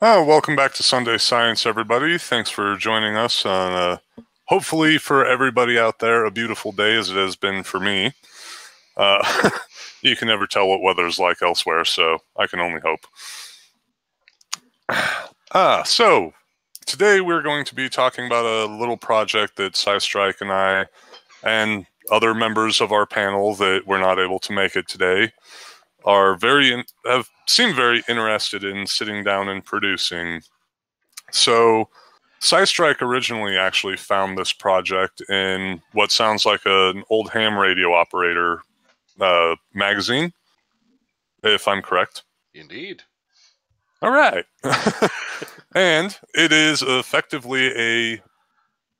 Oh, welcome back to Sunday Science, everybody. Thanks for joining us on a, hopefully for everybody out there, a beautiful day as it has been for me. Uh, you can never tell what weather's like elsewhere, so I can only hope. Ah, so today we're going to be talking about a little project that SciStrike and I and other members of our panel that were not able to make it today are very in, have seemed very interested in sitting down and producing. So, SciStrike originally actually found this project in what sounds like an old ham radio operator uh, magazine, if I'm correct. Indeed. All right. and it is effectively a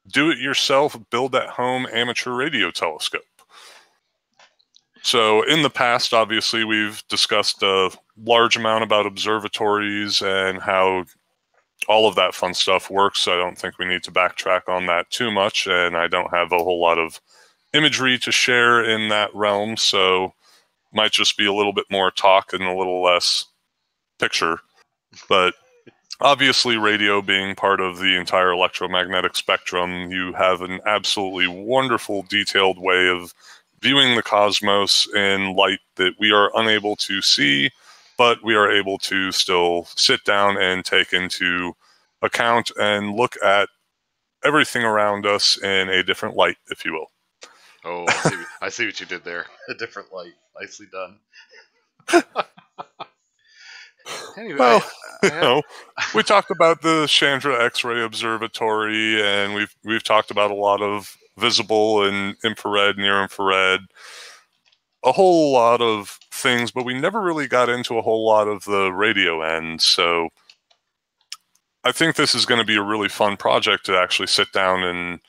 do it yourself, build at home amateur radio telescope. So, in the past, obviously, we've discussed a large amount about observatories and how all of that fun stuff works. So I don't think we need to backtrack on that too much. And I don't have a whole lot of imagery to share in that realm. So, might just be a little bit more talk and a little less picture. But obviously, radio being part of the entire electromagnetic spectrum, you have an absolutely wonderful, detailed way of viewing the cosmos in light that we are unable to see, but we are able to still sit down and take into account and look at everything around us in a different light, if you will. Oh, I see, I see what you did there. A different light. Nicely done. anyway, well, I, I you know, we talked about the Chandra X-ray Observatory, and we've we've talked about a lot of visible and infrared, near infrared, a whole lot of things, but we never really got into a whole lot of the radio end. So I think this is going to be a really fun project to actually sit down and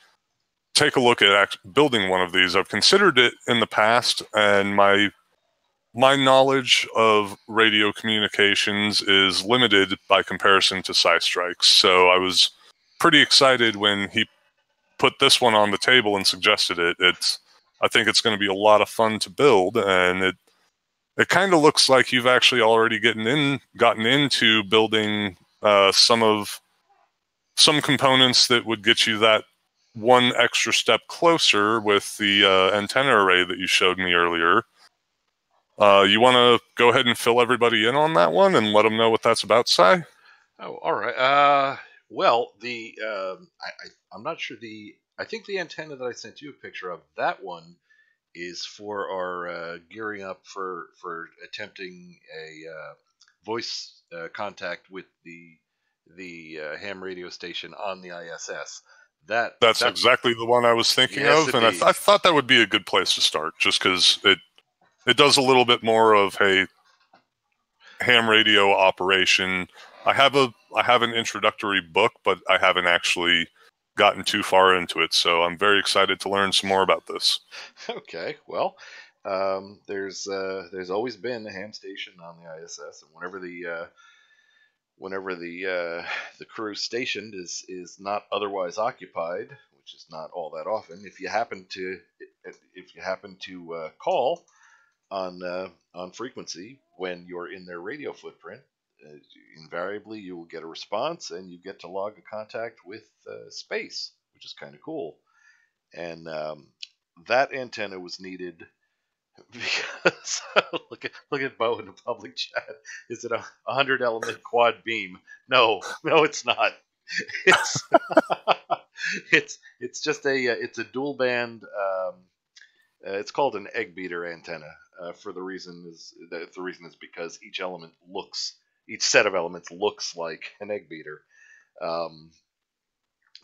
take a look at building one of these. I've considered it in the past, and my my knowledge of radio communications is limited by comparison to SciStrikes. So I was pretty excited when he put this one on the table and suggested it. It's I think it's going to be a lot of fun to build, and it it kind of looks like you've actually already gotten in gotten into building uh, some of some components that would get you that one extra step closer with the uh, antenna array that you showed me earlier. Uh, you want to go ahead and fill everybody in on that one and let them know what that's about, Cy? Oh, all right. Uh, well, the um, I, I am not sure the I think the antenna that I sent you a picture of that one is for our uh, gearing up for for attempting a uh, voice uh, contact with the the uh, ham radio station on the ISS. That that's, that's exactly the one I was thinking yes, of, and I, th- I, thought that would be a good place to start, just because it it does a little bit more of a ham radio operation. I have a I have an introductory book, but I haven't actually gotten too far into it. So I'm very excited to learn some more about this. Okay, well, um, there's uh, there's always been a ham station on the ISS, and whenever the uh, whenever the uh, the crew stationed is is not otherwise occupied, which is not all that often, if you happen to if you happen to uh, call on uh, on frequency when you're in their radio footprint, uh, invariably you will get a response and you get to log a contact with uh, space, which is kind of cool. And um, that antenna was needed because look at look at Bo in the public chat. Is it a 100 element quad beam? No, no, it's not. It's it's it's just a uh, it's a dual band. Um, uh, it's called an egg beater antenna. Uh, for the reason is the, the reason is because each element looks each set of elements looks like an egg beater. Um,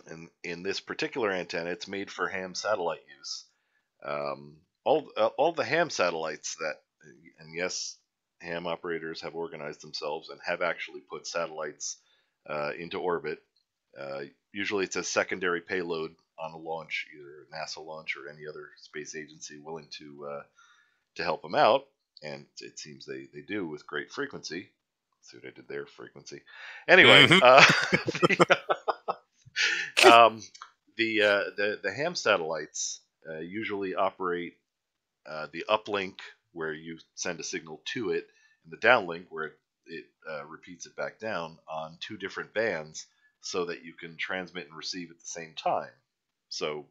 and in this particular antenna, it's made for ham satellite use. Um, all uh, all the ham satellites that, and yes, ham operators have organized themselves and have actually put satellites uh, into orbit. Uh, usually, it's a secondary payload on a launch, either NASA launch or any other space agency willing to uh, to help them out, and it seems they, they do with great frequency. See what I did there, frequency. Anyway, mm-hmm. uh, the, um, the, uh, the the ham satellites uh, usually operate uh, the uplink where you send a signal to it, and the downlink where it, it uh, repeats it back down on two different bands, so that you can transmit and receive at the same time. So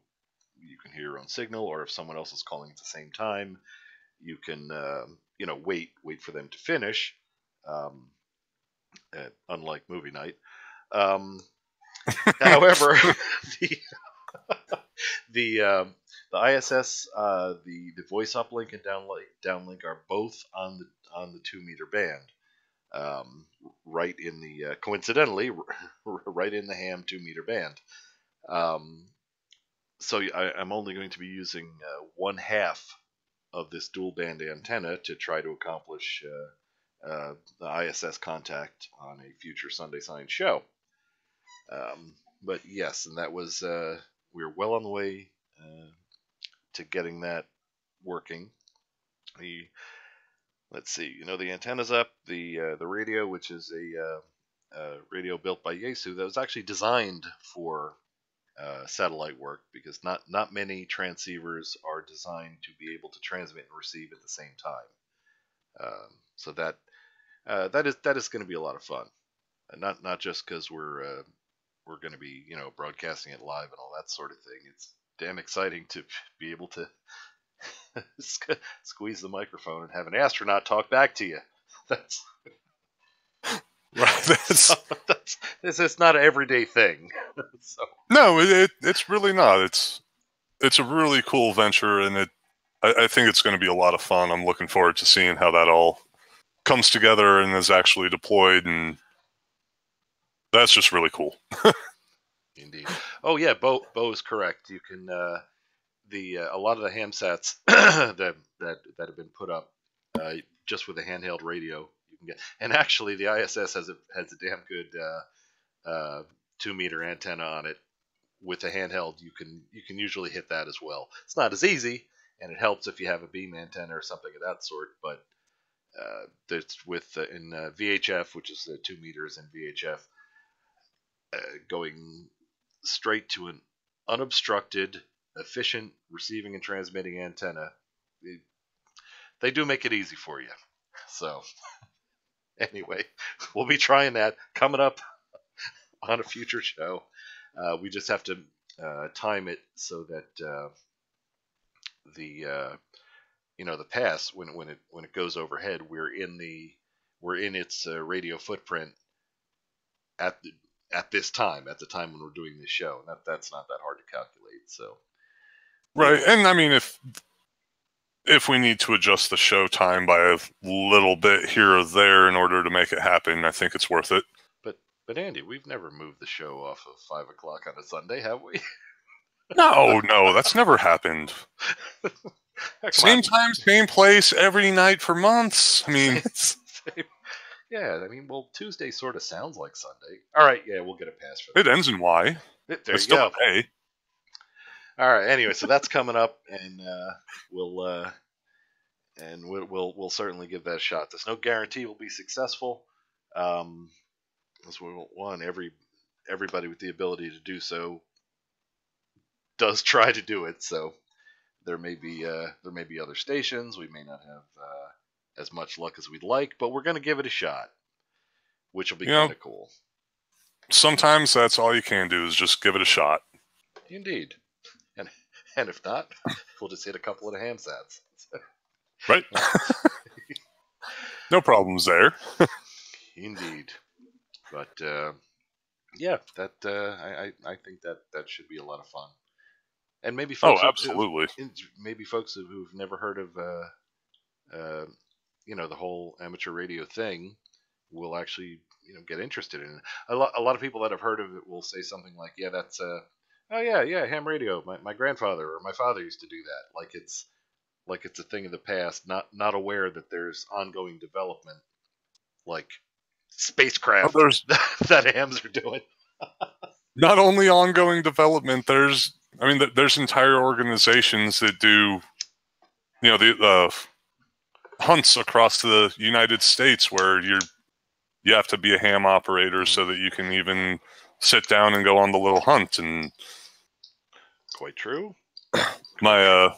you can hear your own signal, or if someone else is calling at the same time, you can um, you know wait wait for them to finish. Um, uh, unlike movie night. Um, however, the the um, the ISS, uh, the the voice uplink and downlink downlink are both on the on the two meter band, um, right in the uh, coincidentally right in the ham two meter band. Um, so I, am only going to be using uh, one half of this dual band antenna to try to accomplish uh, the ISS contact on a future Sunday Science show. Um, but yes, and that was uh, we are well on the way uh, to getting that working. The let's see, you know, the antenna's up, the uh, the radio, which is a uh, radio built by Yaesu that was actually designed for uh, satellite work because not not many transceivers are designed to be able to transmit and receive at the same time. Um, so that uh, that is that is going to be a lot of fun, not not just because we're uh, we're going to be you know broadcasting it live and all that sort of thing. It's damn exciting to be able to squeeze the microphone and have an astronaut talk back to you. That's Right. That's, that's it's, it's not an everyday thing. so. No, it, it, it's really not. It's it's a really cool venture, and it I, I think it's going to be a lot of fun. I'm looking forward to seeing how that all comes together and is actually deployed, and that's just really cool. Indeed. Oh yeah, Bo Bo is correct. You can uh, the uh, a lot of the hamsats that that that have been put up uh, just with a handheld radio you can get. And actually, the ISS has a has a damn good uh, uh, two meter antenna on it. With a handheld, you can you can usually hit that as well. It's not as easy, and it helps if you have a beam antenna or something of that sort. But uh, that's with uh, in uh, VHF, which is the two meters in VHF, uh, going straight to an unobstructed, efficient receiving and transmitting antenna. They, they do make it easy for you. So anyway, we'll be trying that coming up on a future show. Uh, we just have to uh, time it so that the you know the pass when when it when it goes overhead, we're in the we're in its uh, radio footprint at the, at this time at the time when we're doing this show. And that that's not that hard to calculate. So right, and I mean if if we need to adjust the show time by a little bit here or there in order to make it happen, I think it's worth it. But but Andy, we've never moved the show off of five o'clock on a Sunday, have we? no, no, that's never happened. same on. time, same place, every night for months. I mean, yeah, I mean, well, Tuesday sort of sounds like Sunday. All right, yeah, we'll get a pass for that. It ends in Y. It, there it's you go. A. All right. Anyway, so that's coming up, and uh, we'll uh, and we'll, we'll, we'll certainly give that a shot. There's no guarantee we'll be successful. Um, as we want. every everybody with the ability to do so does try to do it. So there may be uh, there may be other stations. We may not have uh, as much luck as we'd like, but we're going to give it a shot, which will be kind of cool. Sometimes that's all you can do is just give it a shot. Indeed. And and if not, we'll just hit a couple of the ham sats. right. no problems there. Indeed. But uh, yeah, that uh, I I think that that should be a lot of fun. And maybe oh, folks oh, absolutely. Who, maybe folks who've never heard of uh, uh, you know the whole amateur radio thing will actually you know get interested in it. A lot, a lot of people that have heard of it will say something like, "Yeah, that's uh, oh yeah, yeah, ham radio. My, my grandfather or my father used to do that. Like it's like it's a thing of the past. Not not aware that there's ongoing development, like spacecraft oh, that hams are doing. not only ongoing development, there's I mean, there's entire organizations that do, you know, the uh, hunts across the United States where you're you have to be a ham operator so that you can even sit down and go on the little hunt and quite true my uh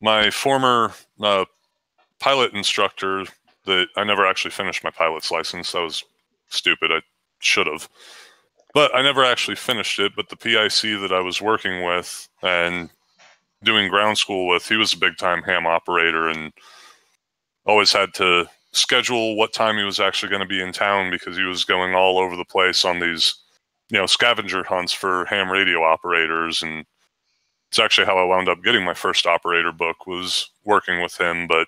my former uh, pilot instructor that I never actually finished my pilot's license. That was stupid. I should have. But I never actually finished it. But the PIC that I was working with and doing ground school with, he was a big time ham operator and always had to schedule what time he was actually going to be in town because he was going all over the place on these, you know, scavenger hunts for ham radio operators. And it's actually how I wound up getting my first operator book was working with him. But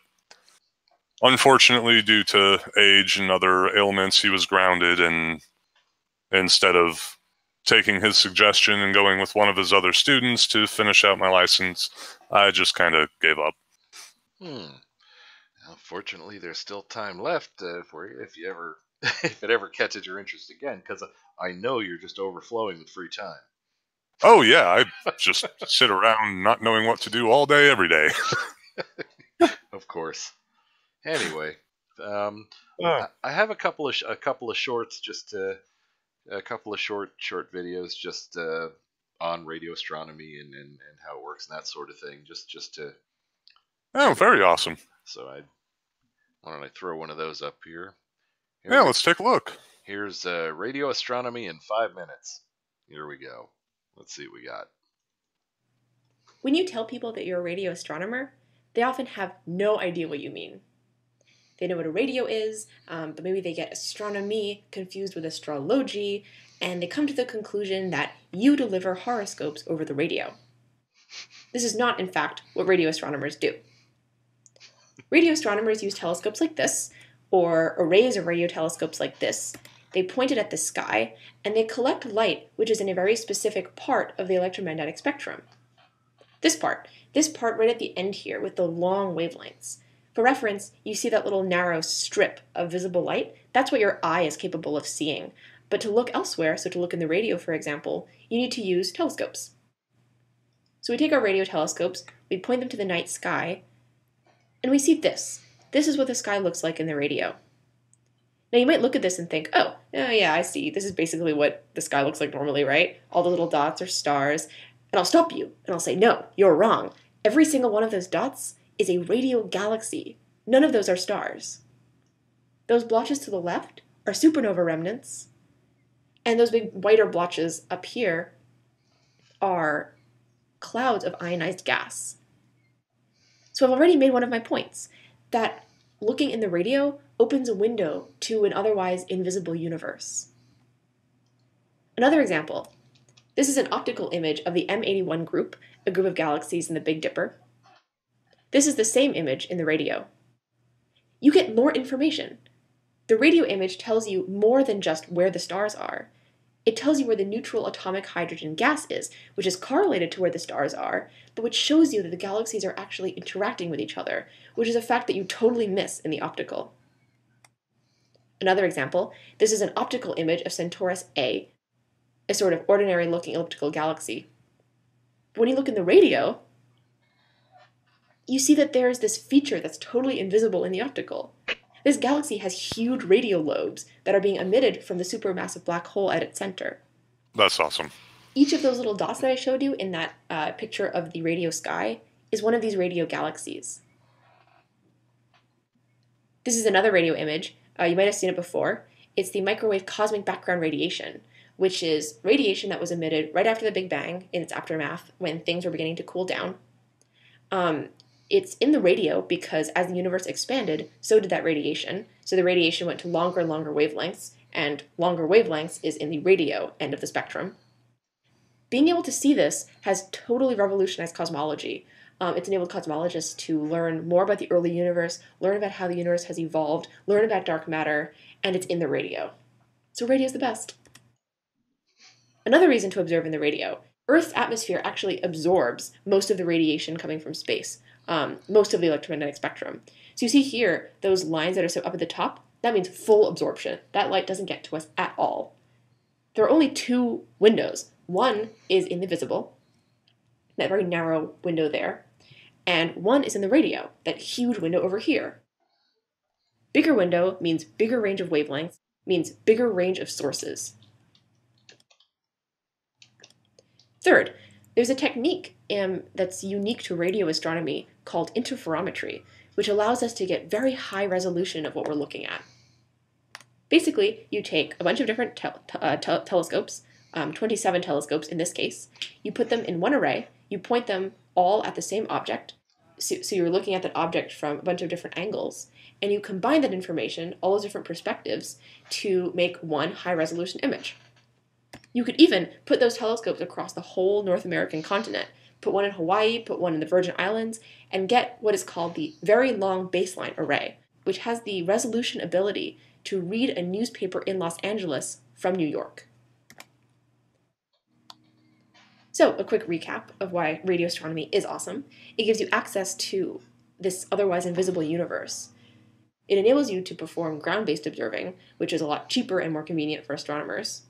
unfortunately, due to age and other ailments, he was grounded. And instead of taking his suggestion and going with one of his other students to finish out my license, I just kind of gave up. Hmm. Fortunately, there's still time left uh, for you if you ever, if it ever catches your interest again, because I know you're just overflowing with free time. Oh yeah, I just sit around not knowing what to do all day, every day. of course. Anyway, um, uh. I have a couple of sh- a couple of shorts, just to, a couple of short short videos, just uh, on radio astronomy and, and, and how it works and that sort of thing, just just to. Oh, very awesome. So I why don't I throw one of those up here? here yeah, let's take a look. Here's uh, radio astronomy in five minutes. Here we go. Let's see what we got. When you tell people that you're a radio astronomer, they often have no idea what you mean. They know what a radio is, um, but maybe they get astronomy confused with astrology, and they come to the conclusion that you deliver horoscopes over the radio. This is not, in fact, what radio astronomers do. Radio astronomers use telescopes like this, or arrays of radio telescopes like this. They point it at the sky, and they collect light which is in a very specific part of the electromagnetic spectrum. This part, this part right at the end here with the long wavelengths. For reference, you see that little narrow strip of visible light? That's what your eye is capable of seeing. But to look elsewhere, so to look in the radio, for example, you need to use telescopes. So we take our radio telescopes, we point them to the night sky, and we see this. This is what the sky looks like in the radio. Now you might look at this and think, oh, oh yeah, I see. This is basically what the sky looks like normally, right? All the little dots are stars. And I'll stop you and I'll say, no, you're wrong. Every single one of those dots is a radio galaxy. None of those are stars. Those blotches to the left are supernova remnants. And those big whiter blotches up here are clouds of ionized gas. So I've already made one of my points that looking in the radio opens a window to an otherwise invisible universe. Another example this is an optical image of the M81 group, a group of galaxies in the Big Dipper. This is the same image in the radio. You get more information. The radio image tells you more than just where the stars are. It tells you where the neutral atomic hydrogen gas is, which is correlated to where the stars are, but which shows you that the galaxies are actually interacting with each other, which is a fact that you totally miss in the optical. Another example, this is an optical image of Centaurus A, a sort of ordinary looking elliptical galaxy. When you look in the radio, you see that there is this feature that's totally invisible in the optical. This galaxy has huge radio lobes that are being emitted from the supermassive black hole at its center. That's awesome. Each of those little dots that I showed you in that uh, picture of the radio sky is one of these radio galaxies. This is another radio image. Uh, you might have seen it before. It's the microwave cosmic background radiation, which is radiation that was emitted right after the Big Bang in its aftermath when things were beginning to cool down. Um, it's in the radio because as the universe expanded, so did that radiation. So the radiation went to longer and longer wavelengths, and longer wavelengths is in the radio end of the spectrum. Being able to see this has totally revolutionized cosmology. Um, it's enabled cosmologists to learn more about the early universe, learn about how the universe has evolved, learn about dark matter, and it's in the radio. So radio is the best. Another reason to observe in the radio Earth's atmosphere actually absorbs most of the radiation coming from space um, most of the electromagnetic spectrum. So you see here, those lines that are so up at the top, that means full absorption. That light doesn't get to us at all. There are only two windows. One is in the visible, that very narrow window there, and one is in the radio, that huge window over here. Bigger window means bigger range of wavelengths, means bigger range of sources. Third, there's a technique um, that's unique to radio astronomy called interferometry, which allows us to get very high resolution of what we're looking at. Basically, you take a bunch of different te uh, te telescopes, um, 27 telescopes in this case, you put them in one array, you point them all at the same object, so, so you're looking at that object from a bunch of different angles, and you combine that information, all those different perspectives, to make one high resolution image. You could even put those telescopes across the whole North American continent, put one in Hawaii, put one in the Virgin Islands, and get what is called the Very Long Baseline Array, which has the resolution ability to read a newspaper in Los Angeles from New York. So, a quick recap of why radio astronomy is awesome. It gives you access to this otherwise invisible universe. It enables you to perform ground based observing, which is a lot cheaper and more convenient for astronomers.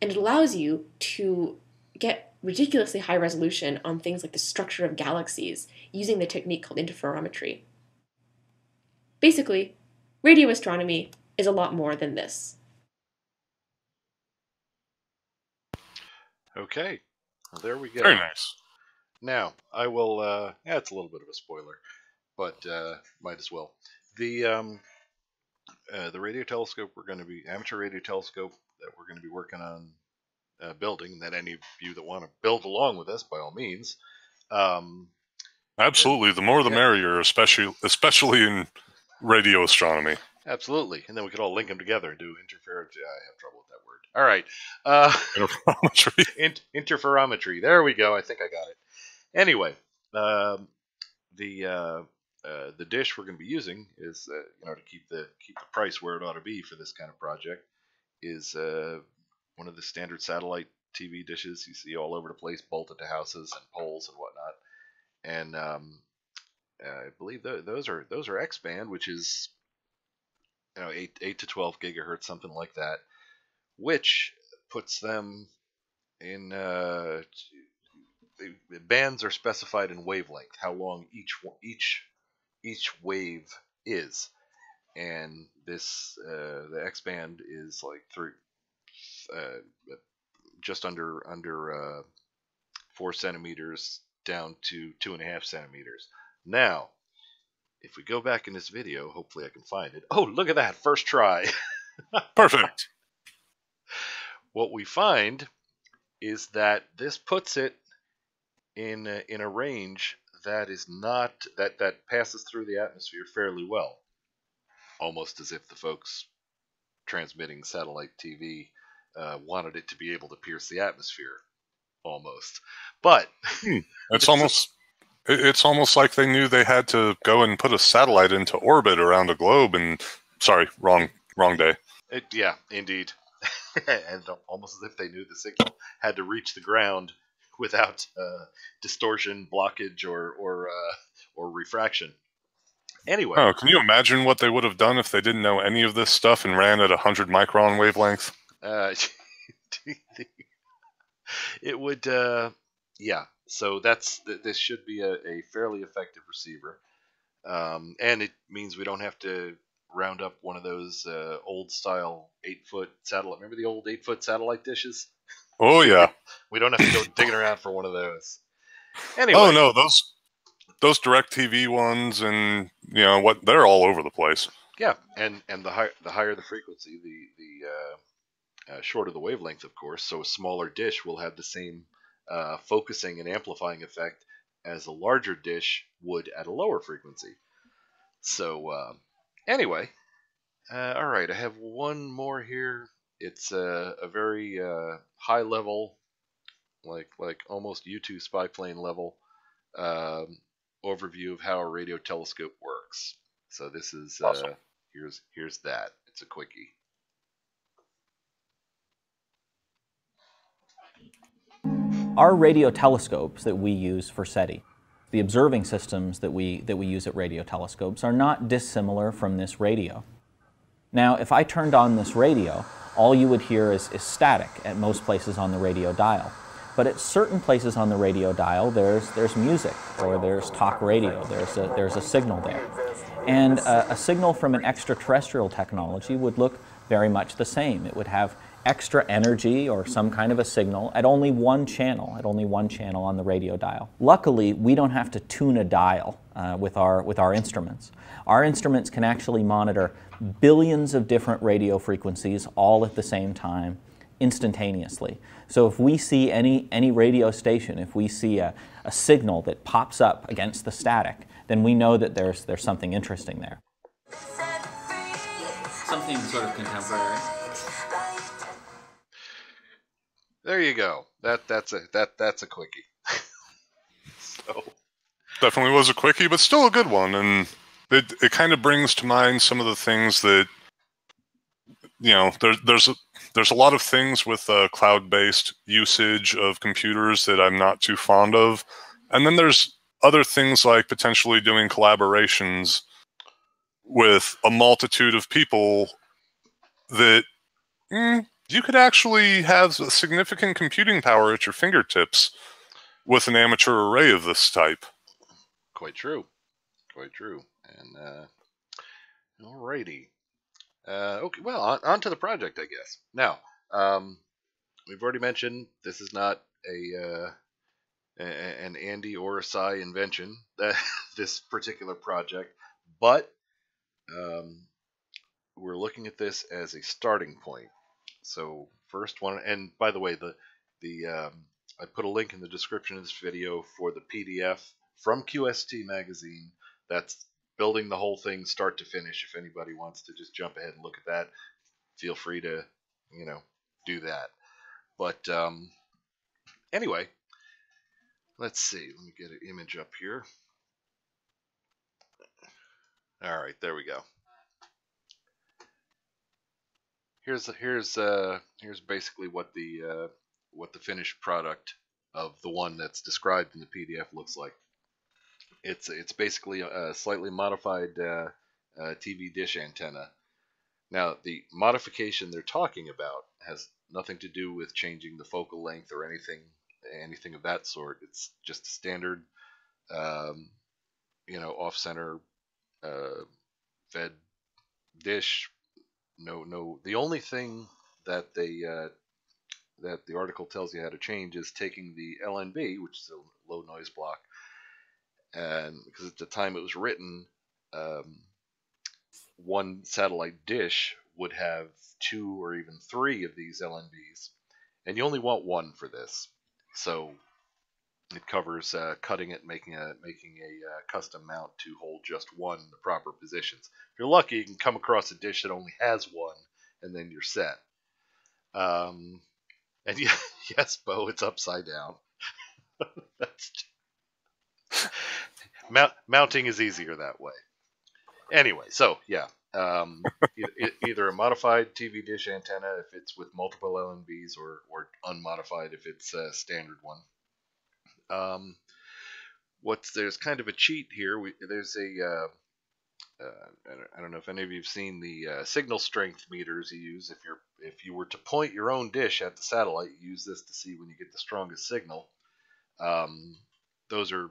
And it allows you to get ridiculously high resolution on things like the structure of galaxies using the technique called interferometry. Basically, radio astronomy is a lot more than this. Okay, well, there we go. Very nice. Now, I will, uh, yeah, it's a little bit of a spoiler, but uh, might as well. The um, uh, the radio telescope we're going to be, amateur radio telescope that we're going to be working on uh, building, that any of you that want to build along with us, by all means. Um, Absolutely. The more the Yeah. merrier, especially especially in radio astronomy. absolutely. And then we could all link them together and do interference. I have trouble with that word. All right. Uh, Interferometry. in- interferometry. There we go. I think I got it. Anyway, um, the uh, uh, the dish we're going to be using is uh, you know to keep the keep the price where it ought to be for this kind of project is uh, one of the standard satellite TV dishes you see all over the place, bolted to houses and poles and whatnot. And um, I believe tho- those are those are X band, which is you know eight eight to twelve gigahertz, something like that, which puts them in uh, the bands are specified in wavelength, how long each each each wave is, and this uh, the X band is like three, uh, just under under uh, four centimeters down to two and a half centimeters. Now, if we go back in this video, hopefully I can find it. Oh, look at that! First try. Perfect. what we find is that this puts it in a, in a range that is not that that passes through the atmosphere fairly well almost as if the folks transmitting satellite TV uh, wanted it to be able to pierce the atmosphere almost but It's almost it- it's almost like they knew they had to go and put a satellite into orbit around a globe and sorry, wrong wrong day. It, yeah, indeed. and almost as if they knew the signal had to reach the ground without uh, distortion, blockage, or or uh, or refraction. Anyway, Oh, can you imagine what they would have done if they didn't know any of this stuff and ran at a hundred micron wavelength? uh, it would, uh, yeah. So that's this should be a, a fairly effective receiver, um, and it means we don't have to round up one of those uh, old style eight foot satellite. Remember the old eight foot satellite dishes? Oh yeah. We don't have to go digging around for one of those. Anyway, Oh no, those those direct TV ones and you know what they're all over the place. yeah, and and the higher the higher the frequency, the the uh, uh, shorter the wavelength, of course. So a smaller dish will have the same uh, focusing and amplifying effect as a larger dish would at a lower frequency. So uh, anyway, uh, all right, I have one more here. It's a, a very uh, high level, like like almost U2 spy plane level um, overview of how a radio telescope works. So this is uh, here's here's that. It's a quickie. Our radio telescopes that we use for SETI, the observing systems that we, that we use at radio telescopes, are not dissimilar from this radio. Now, if I turned on this radio, all you would hear is, is static at most places on the radio dial. But at certain places on the radio dial, there's, there's music or there's talk radio, there's a, there's a signal there. And a, a signal from an extraterrestrial technology would look very much the same. It would have extra energy or some kind of a signal at only one channel, at only one channel on the radio dial. Luckily, we don't have to tune a dial uh, with, our, with our instruments. Our instruments can actually monitor billions of different radio frequencies all at the same time, instantaneously. So if we see any, any radio station, if we see a, a signal that pops up against the static, then we know that there's, there's something interesting there. Something sort of contemporary. There you go. That that's a that that's a quickie. so Definitely was a quickie, but still a good one, and it it kind of brings to mind some of the things that you know. There's there's a, there's a lot of things with uh, cloud-based usage of computers that I'm not too fond of, and then there's other things like potentially doing collaborations with a multitude of people that mm, you could actually have significant computing power at your fingertips with an amateur array of this type. quite true, quite true. And uh, alrighty. Uh, okay, well, on, on to the project, I guess. Now, um, we've already mentioned this is not a, uh, a an Andy or a Cy invention. This particular project, but um, we're looking at this as a starting point. So first one, and by the way, the the um, I put a link in the description of this video for the PDF from QST magazine. That's building the whole thing start to finish. If anybody wants to just jump ahead and look at that, feel free to you know do that. But um, anyway, let's see. Let me get an image up here. All right, there we go. Here's here's uh here's basically what the uh, what the finished product of the one that's described in the PDF looks like. It's it's basically a slightly modified uh, uh, TV dish antenna. Now the modification they're talking about has nothing to do with changing the focal length or anything anything of that sort. It's just a standard, um, you know, off-center uh, fed dish. No, no. The only thing that they uh, that the article tells you how to change is taking the LNB, which is a low noise block, and because at the time it was written, um, one satellite dish would have two or even three of these LNBs, and you only want one for this. So it covers uh, cutting it, making a making a uh, custom mount to hold just one in the proper positions. If you're lucky, you can come across a dish that only has one, and then you're set. Um, and yeah, yes, Bo, it's upside down. That's Mount, mounting is easier that way. Anyway, so yeah, um, either a modified TV dish antenna if it's with multiple LNBs, or or unmodified if it's a standard one. Um, what's there's kind of a cheat here. We, there's a uh, uh, I don't know if any of you've seen the uh, signal strength meters you use. If you're if you were to point your own dish at the satellite, you use this to see when you get the strongest signal. Um, those are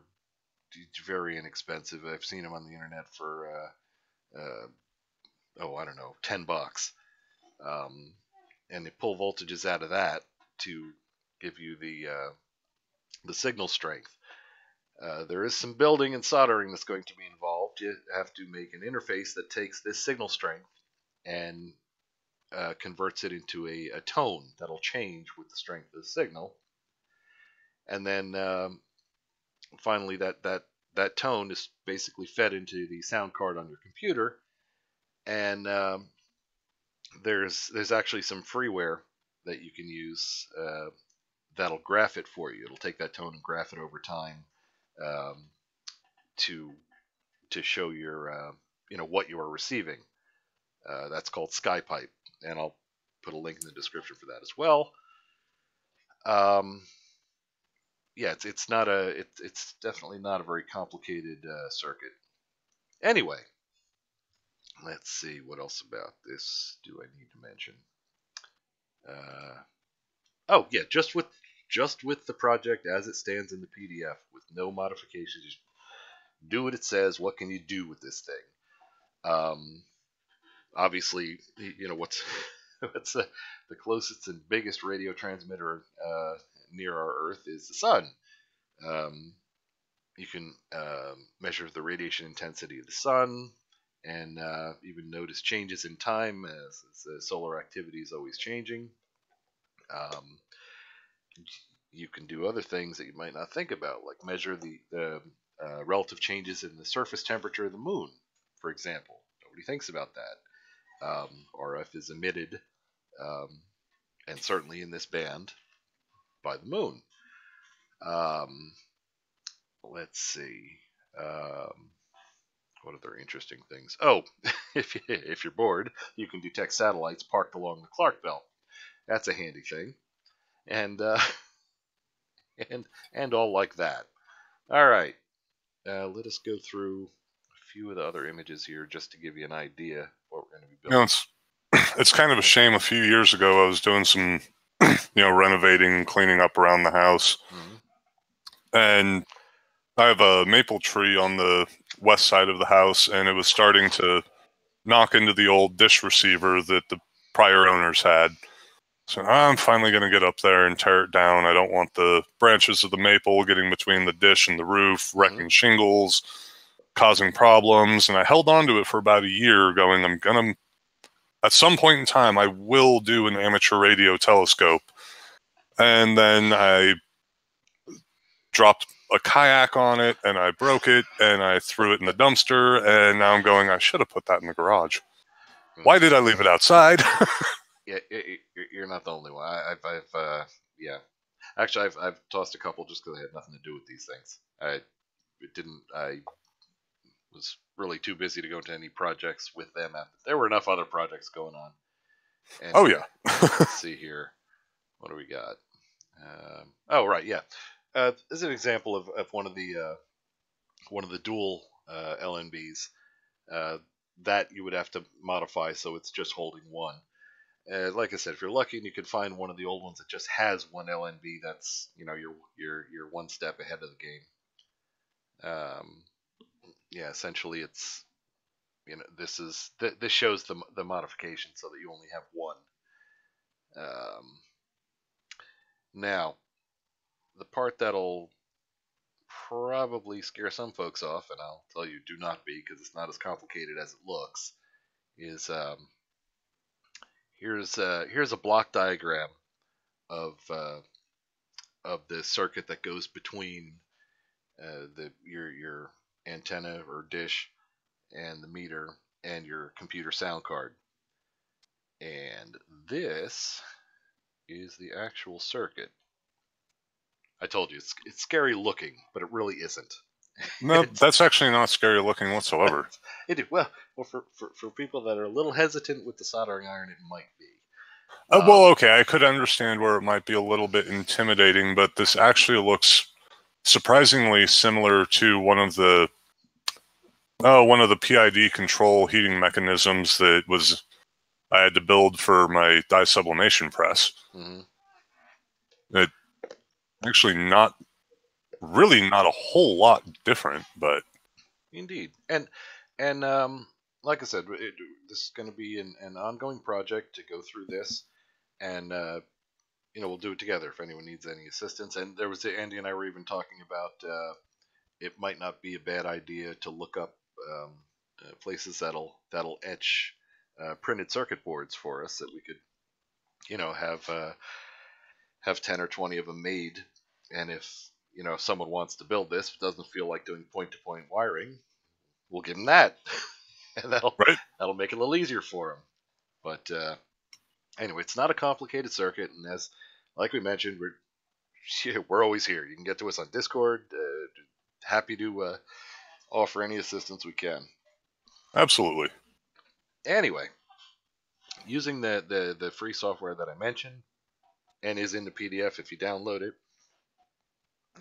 very inexpensive. I've seen them on the internet for uh, uh, oh I don't know ten bucks, um, and they pull voltages out of that to give you the uh, the signal strength. Uh, there is some building and soldering that's going to be involved. You have to make an interface that takes this signal strength and uh, converts it into a, a, tone that'll change with the strength of the signal. And then um, finally, that, that, that tone is basically fed into the sound card on your computer. And um, there's, there's actually some freeware that you can use uh, that'll graph it for you. It'll take that tone and graph it over time um, to to show your uh, you know what you are receiving. Uh, that's called SkyPipe, and I'll put a link in the description for that as well. Um, yeah, it's it's not a it's it's definitely not a very complicated uh, circuit. Anyway, let's see what else about this do I need to mention. Uh, oh yeah, just with just with the project as it stands in the PDF, with no modifications. Just do what it says. What can you do with this thing? Um, obviously, you know what's what's the, the closest and biggest radio transmitter uh, near our Earth is the sun. Um, you can uh, measure the radiation intensity of the sun and uh, even notice changes in time as, as solar activity is always changing. Um, you can do other things that you might not think about, like measure the, the uh, relative changes in the surface temperature of the moon, for example. Nobody thinks about that. Um, RF is emitted, um, and certainly in this band, by the moon. Um, let's see. Um, what other interesting things? Oh, if you, if you're bored, you can detect satellites parked along the Clarke Belt. That's a handy thing, and uh, and and all like that. All right, uh, let us go through a few of the other images here just to give you an idea what we're going to be building. You know, it's it's kind of a shame. A few years ago, I was doing some, you know, renovating, cleaning up around the house, Mhm. and I have a maple tree on the west side of the house, and it was starting to knock into the old dish receiver that the prior owners had. So I'm finally going to get up there and tear it down. I don't want the branches of the maple getting between the dish and the roof, wrecking shingles, causing problems. And I held on to it for about a year, going, I'm going to, at some point in time, I will do an amateur radio telescope. And then I dropped a kayak on it and I broke it and I threw it in the dumpster. And now I'm going, I should have put that in the garage. Why did I leave it outside? Yeah, you're not the only one. I've, I've, uh, yeah. Actually, I've, I've tossed a couple just because I had nothing to do with these things. I it didn't. I was really too busy to go into any projects with them. After, there were enough other projects going on. And, oh, yeah. let's see here. What do we got? Um, oh, right, yeah. Uh, this is an example of, of one of the uh, one of the dual uh, LNBs uh, that you would have to modify so it's just holding one. Uh, like I said, if you're lucky and you can find one of the old ones that just has one LNB, that's you know you're you're you're one step ahead of the game. Um, yeah, essentially it's you know this is th- this shows the the modification so that you only have one. Um, now, the part that'll probably scare some folks off, and I'll tell you, do not be because it's not as complicated as it looks. Is um, here's uh, here's a block diagram of uh, of the circuit that goes between uh, the your your antenna or dish and the meter and your computer sound card. And this is the actual circuit. I told you it's it's scary looking, but it really isn't. No, that's actually not scary looking whatsoever. It is well, well for, for for people that are a little hesitant with the soldering iron, it might be. Uh, well, okay, I could understand where it might be a little bit intimidating, but this actually looks surprisingly similar to one of the oh, one of the PID control heating mechanisms that was I had to build for my dye sublimation press. hmm Actually, not really not a whole lot different, but Indeed, and and um, like I said, it, this is going to be an, an ongoing project to go through this, and uh, you know we'll do it together if anyone needs any assistance. And there was Andy and I were even talking about uh, it might not be a bad idea to look up um, uh, places that'll that'll etch uh, printed circuit boards for us that we could you know have uh, have ten or twenty of them made, and if you know if someone wants to build this doesn't feel like doing point to point wiring we'll give them that. And that'll Right. that'll make it a little easier for them but uh, anyway it's not a complicated circuit. And as like we mentioned we're yeah, we're always here. You can get to us on discord uh, happy to uh, offer any assistance we can. Absolutely. anyway using the, the the free software that i mentioned and is in the pdf if you download it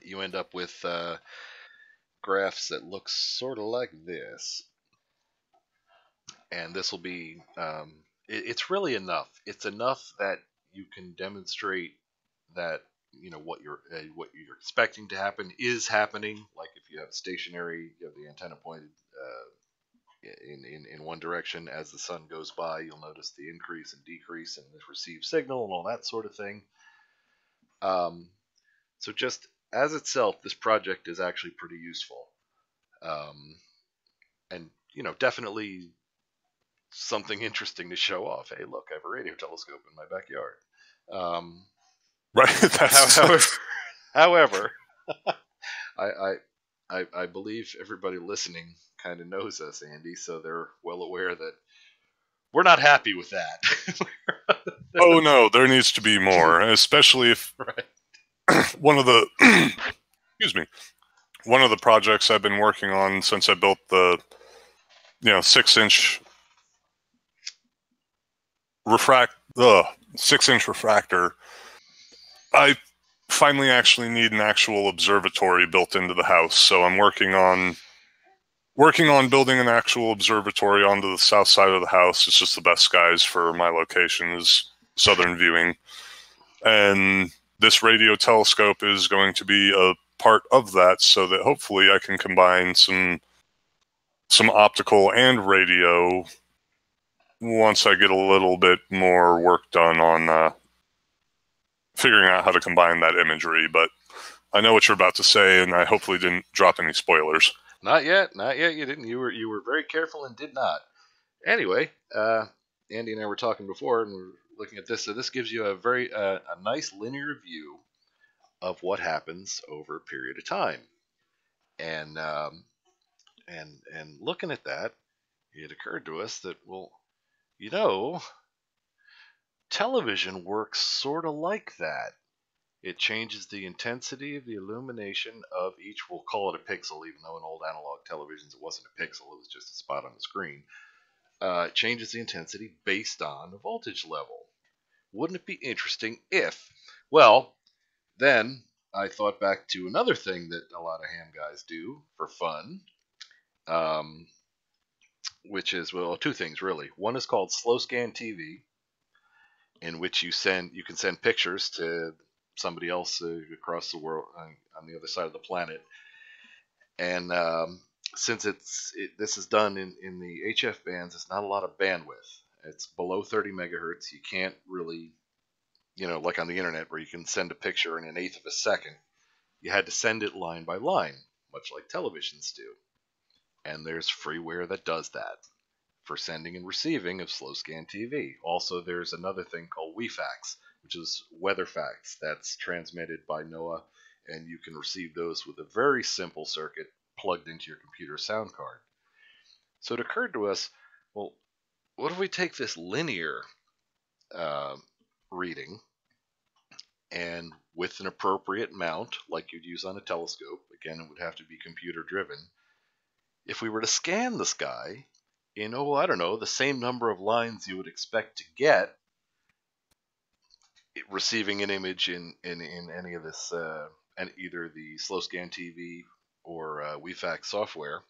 you end up with uh, graphs that look sort of like this. And this will be um, it, it's really enough. It's enough that you can demonstrate that you know what you're uh, what you're expecting to happen is happening. Like if you have stationary, you have the antenna pointed uh, in, in in one direction. As the sun goes by, you'll notice the increase and decrease in the received signal and all that sort of thing. Um, so just as itself, this project is actually pretty useful, um, and you know definitely something interesting to show off. Hey, look, I have a radio telescope in my backyard. Um, Right. However, however I, I, I, I believe everybody listening kind of knows us, Andy, so they're well aware that we're not happy with that. oh no, there needs to be more, especially if right. one of the excuse me, one of the projects I've been working on since I built the you know six inch refract the six inch refractor. I finally actually need an actual observatory built into the house, so I'm working on working on building an actual observatory onto the south side of the house. It's just the best skies for my location is southern viewing, and this radio telescope is going to be a part of that, so that hopefully I can combine some some optical and radio once I get a little bit more work done on uh, figuring out how to combine that imagery. But I know what you're about to say, and I hopefully didn't drop any spoilers. Not yet, not yet. You didn't. You were you were very careful and did not. Anyway, uh, Andy and I were talking before, and we are looking at this. So this gives you a very uh, a nice linear view of what happens over a period of time, and um, and and looking at that, it occurred to us that well, you know, television works sort of like that. It changes the intensity of the illumination of each, we'll call it a pixel, even though in old analog televisions it wasn't a pixel, it was just a spot on the screen. Uh, it changes the intensity based on the voltage level. Wouldn't it be interesting if, well, then I thought back to another thing that a lot of ham guys do for fun, um, which is, well, two things really. One is called slow scan TV, in which you send you can send pictures to somebody else uh, across the world uh, on the other side of the planet. And um, since it's it, this is done in, in the HF bands, it's not a lot of bandwidth. It's below 30 megahertz. You can't really, you know, like on the internet where you can send a picture in an eighth of a second. You had to send it line by line, much like televisions do. And there's freeware that does that for sending and receiving of slow scan TV. Also, there's another thing called WeFax, which is weather fax that's transmitted by NOAA, and you can receive those with a very simple circuit plugged into your computer sound card. So it occurred to us, well, what if we take this linear uh, reading and with an appropriate mount, like you'd use on a telescope, again, it would have to be computer driven. If we were to scan the sky in, oh, I don't know, the same number of lines you would expect to get receiving an image in, in, in any of this, uh, and either the slow scan TV or uh, WeFax software,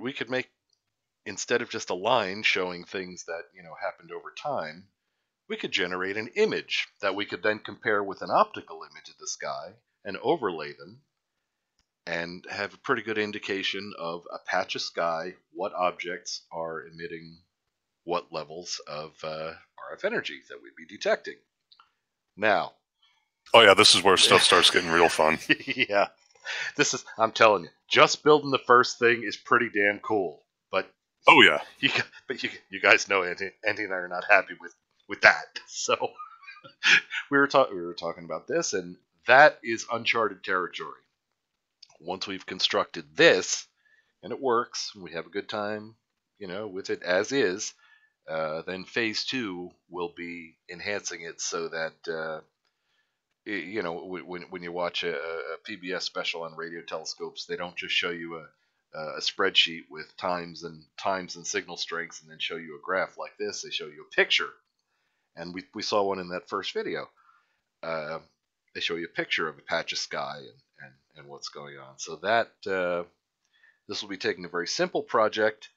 we could make instead of just a line showing things that you know happened over time, we could generate an image that we could then compare with an optical image of the sky and overlay them and have a pretty good indication of a patch of sky, what objects are emitting what levels of uh, RF energy that we'd be detecting. Now, oh yeah, this is where stuff starts getting real fun. yeah, this is. I'm telling you, just building the first thing is pretty damn cool. But oh yeah, you but you you guys know Andy, Andy and I are not happy with with that. So we were talking we were talking about this, and that is uncharted territory once we've constructed this and it works, we have a good time, you know, with it as is, uh, then phase two will be enhancing it so that, uh, you know, when, when you watch a, a, PBS special on radio telescopes, they don't just show you a, a spreadsheet with times and times and signal strengths and then show you a graph like this. They show you a picture. And we, we saw one in that first video. Uh, they show you a picture of a patch of sky and and, what's going on. So that uh, this will be taking a very simple project,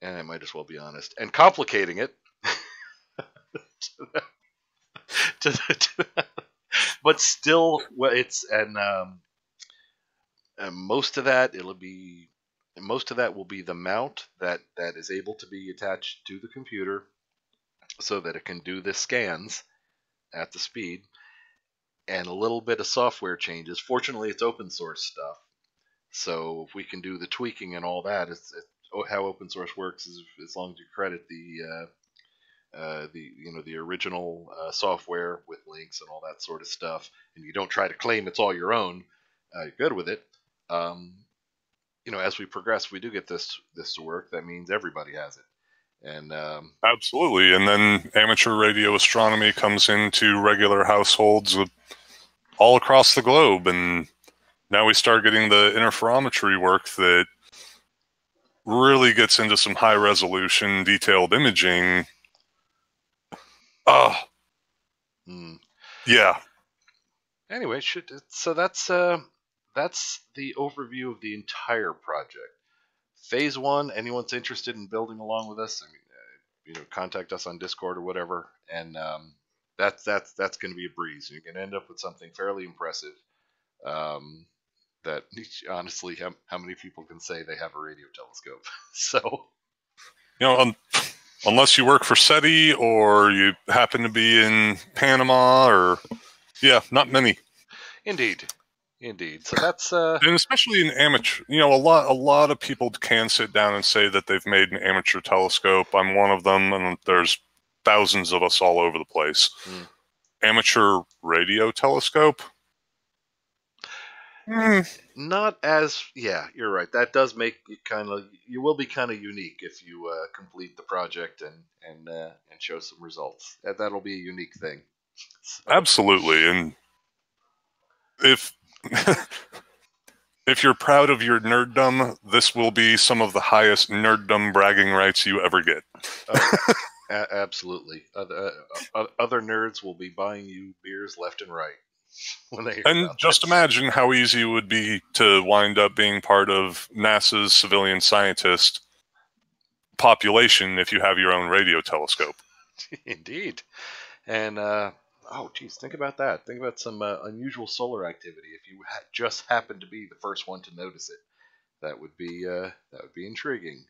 and I might as well be honest, and complicating it to, the, to, the, but still, well, it's and um, and most of that it'll be most of that will be the mount that that is able to be attached to the computer so that it can do the scans at the speed and a little bit of software changes fortunately it's open source stuff so if we can do the tweaking and all that it's, it's how open source works is as long as you credit the uh, uh, the you know the original uh, software with links and all that sort of stuff, and you don't try to claim it's all your own. Uh, you're good with it. Um, you know, as we progress, we do get this this to work. That means everybody has it, and um, Absolutely. And then amateur radio astronomy comes into regular households with- all across the globe. And now we start getting the interferometry work that really gets into some high resolution, detailed imaging. Oh, hmm. yeah. anyway, should so that's uh, that's the overview of the entire project. Phase one. Anyone's interested in building along with us? I mean, uh, you know, contact us on Discord or whatever, and um, that's that's that's going to be a breeze. You're going to end up with something fairly impressive. Um, that honestly, how, how many people can say they have a radio telescope? so You know, un- unless you work for SETI or you happen to be in Panama or, yeah, not many. indeed, indeed. So that's uh, and especially in amateur you know a lot a lot of people can sit down and say that they've made an amateur telescope i'm one of them and there's thousands of us all over the place Hmm. amateur radio telescope Hmm, not as yeah. You're right. That does make you kind of you will be kind of unique if you uh, complete the project and and uh, and show some results. That that'll be a unique thing. So- absolutely and if if you're proud of your nerddom this will be some of the highest nerddom bragging rights you ever get A- absolutely. Other, uh, other nerds will be buying you beers left and right when they And just this. imagine how easy it would be to wind up being part of NASA's civilian scientist population if you have your own radio telescope. Indeed. And uh, oh, geez, think about that. Think about some uh, unusual solar activity. If you ha- just happen to be the first one to notice it, that would be uh, that would be intriguing.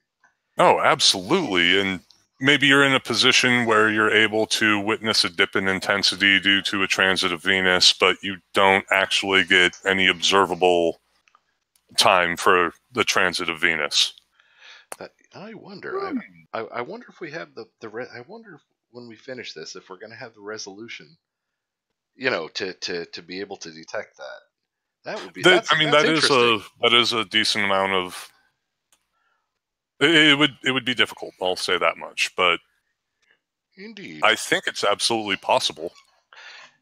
Oh, absolutely. And maybe you're in a position where you're able to witness a dip in intensity due to a transit of Venus, but you don't actually get any observable time for the transit of Venus. That, I wonder. I, I, I wonder if we have the the. Re- I wonder if when we finish this, if we're going to have the resolution, you know, to to to be able to detect that. That would be. That, I mean, that is a that is a decent amount of. It, it would it would be difficult. I'll say that much, but Indeed. I think it's absolutely possible.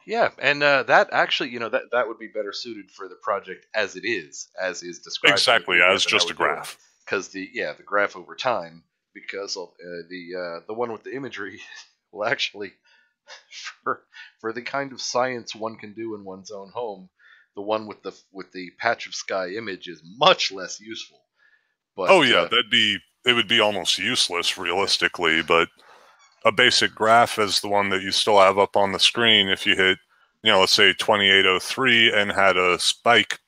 Yeah, and uh, that actually, you know, that that would be better suited for the project as it is, as is described. Exactly, as just a graph. because the yeah the graph over time because of, uh, the uh, the one with the imagery will actually for for the kind of science one can do in one's own home the one with the with the patch of sky image is much less useful but oh yeah, uh, that'd be it would be almost useless realistically, but a basic graph is the one that you still have up on the screen if you hit, you know, let's say 2803 and had a spike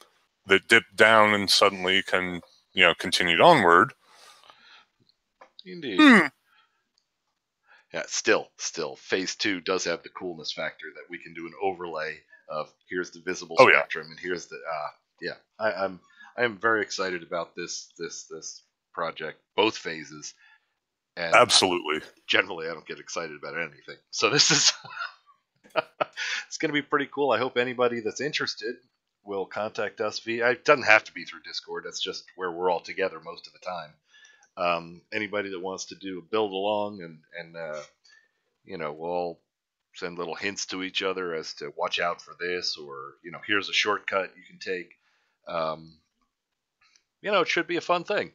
that dipped down and suddenly can, you know, continued onward. indeed Hmm. Yeah still still phase two does have the coolness factor that we can do an overlay of here's the visible Oh, yeah. spectrum and here's the uh yeah I, i'm i'm very excited about this this this project both phases and Absolutely. generally I don't get excited about anything. So this is it's going to be pretty cool. I hope anybody that's interested will contact us via. It doesn't have to be through Discord. That's just where we're all together most of the time. Um, anybody that wants to do a build along and and uh, you know we'll all send little hints to each other as to watch out for this or you know here's a shortcut you can take. Um, you know it should be a fun thing.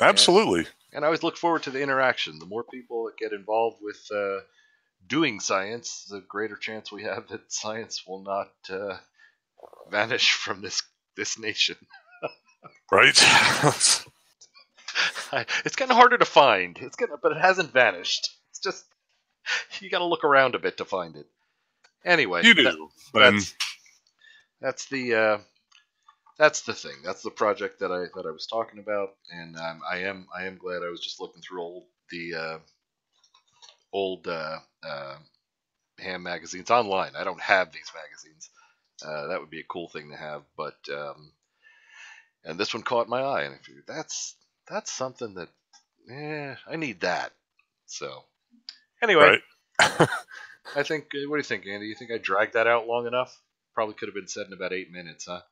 Absolutely. And I always look forward to the interaction. The more people that get involved with uh, doing science, the greater chance we have that science will not uh, vanish from this this nation. Right? It's getting harder to find. It's getting, but it hasn't vanished. It's just you got to look around a bit to find it. Anyway, you do. that- that's that's the uh, that's the thing. That's the project that I that I was talking about, and um, I am I am glad I was just looking through old the uh, old uh, uh, ham magazines online. I don't have these magazines. Uh, that would be a cool thing to have, but um, and this one caught my eye, and I figured that's that's something that yeah I need that. So anyway, Right. I think uh, what do you think, Andy? You think I dragged that out long enough? Probably could have been said in about eight minutes, huh?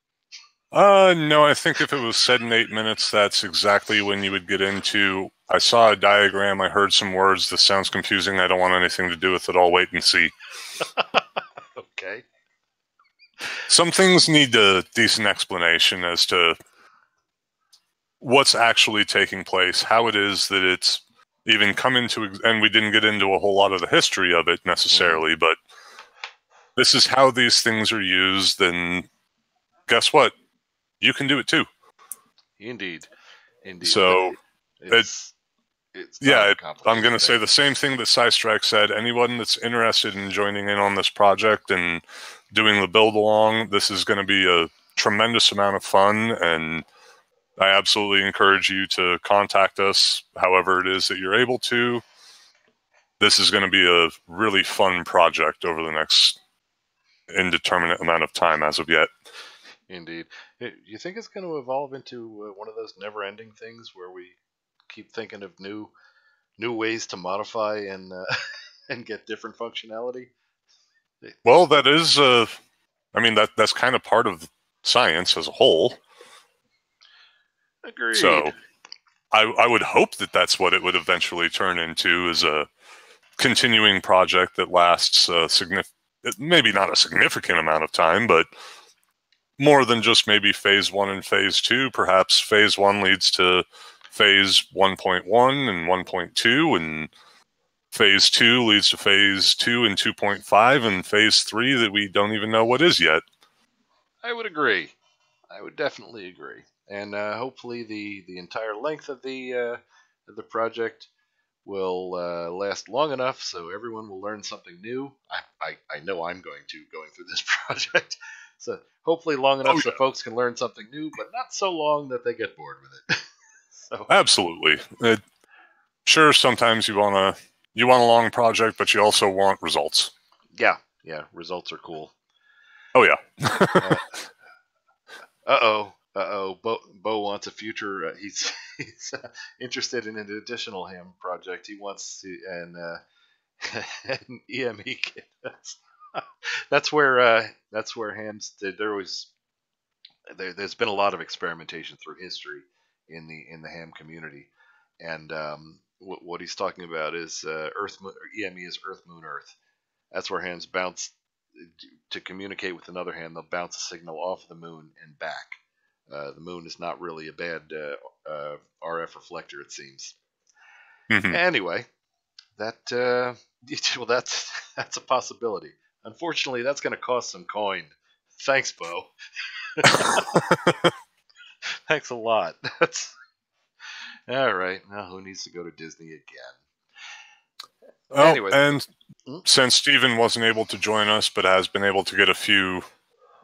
Uh, no, I think if it was said in eight minutes, that's exactly when you would get into. I saw a diagram, I heard some words. This sounds confusing. I don't want anything to do with it. I'll wait and see. Okay. Some things need a decent explanation as to what's actually taking place, how it is that it's even come into, and we didn't get into a whole lot of the history of it necessarily, mm. but this is how these things are used, and guess what? You can do it too. Indeed. Indeed. So, it's, it's yeah, it- I'm going to say the same thing that SciStrike said. Anyone that's interested in joining in on this project and doing the build along, this is going to be a tremendous amount of fun. And I absolutely encourage you to contact us however it is that you're able to. This is going to be a really fun project over the next indeterminate amount of time as of yet. Indeed. You think it's going to evolve into uh, one of those never-ending things where we keep thinking of new new ways to modify and uh, and get different functionality? Well, that is, uh, I mean, that that's kind of part of science as a whole. Agreed. So I, I would hope that that's what it would eventually turn into is a continuing project that lasts a significant, maybe not a significant amount of time, but more than just maybe phase one and phase two. Perhaps phase one leads to phase 1.1 and 1.2, and phase two leads to phase two and 2.5, and phase three that we don't even know what is yet. I would agree. I would definitely agree. And uh, hopefully the, the entire length of the uh, of the project will uh, last long enough so everyone will learn something new. I, I, I know I'm going to going through this project. So hopefully long enough Oh, so folks can learn something new, but not so long that they get bored with it. so Absolutely. It, sure, sometimes you want to you want a long project, but you also want results. yeah, yeah, results are cool. Oh yeah. Uh oh, uh oh. Bo, Bo wants a future. Uh, he's he's uh, interested in an additional ham project. He wants to and uh, an EME kit. That's, that's where uh, that's where hams. There was there, there's been a lot of experimentation through history in the in the ham community, and um, what, what he's talking about is uh, Earth Moon, EME is Earth Moon Earth. That's where hams bounce to communicate with another hand. They'll bounce a signal off the moon and back. Uh, the moon is not really a bad uh, uh, RF reflector, it seems. Mhm. Anyway, that uh, well, that's that's a possibility. Unfortunately, that's going to cost some coin. Thanks, Bo. Thanks a lot. That's all right. Now, who needs to go to Disney again? Well, Anyway. and Hmm? since Stephen wasn't able to join us, but has been able to get a few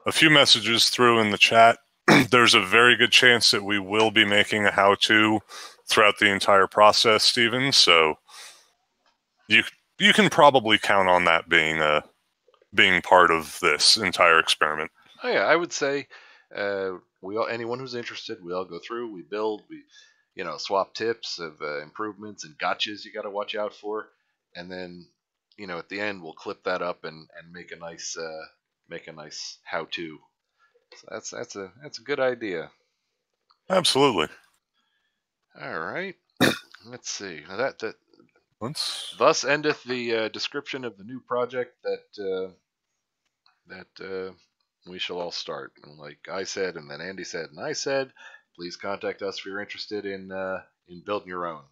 a few messages through in the chat, there's a very good chance that we will be making a how-to throughout the entire process, Stephen. So you you can probably count on that being a being part of this entire experiment. Oh yeah, I would say uh, we all anyone who's interested, we all go through, we build, we you know swap tips of uh, improvements and gotchas you got to watch out for, and then you know at the end we'll clip that up and, and make a nice uh, make a nice how to. So that's that's a that's a good idea. Absolutely. All right, let's see Now that that Let's thus endeth the uh, description of the new project that uh, that uh, we shall all start. And like I said, and then Andy said, and I said, please contact us if you're interested in uh, in building your own,